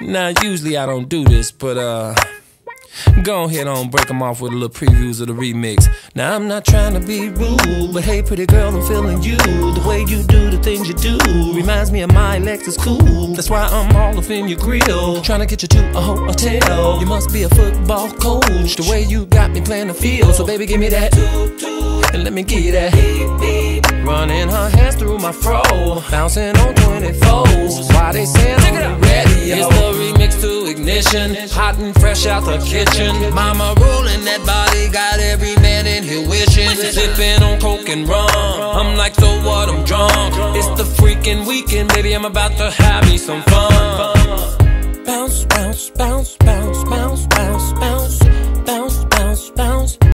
Now, usually I don't do this, but uh. Go ahead on, break them off with a little previews of the remix. Now I'm not trying to be rude, but hey, pretty girl, I'm feeling you. The way you do the things you do reminds me of my Lexus coupe. That's why I'm all up in your grill, trying to get you to a hotel. You must be a football coach. The way you got me playing the field, so baby, give me that and let me get that. Running her hands through my fro, bouncing on 24s. Why they ignition, hot and fresh out the kitchen. Mama rolling that body, got every man in here wishing. Sipping on coke and rum. I'm like, so what? I'm drunk. It's the freaking weekend, baby. I'm about to have me some fun. Bounce, bounce, bounce, bounce, bounce, bounce, bounce.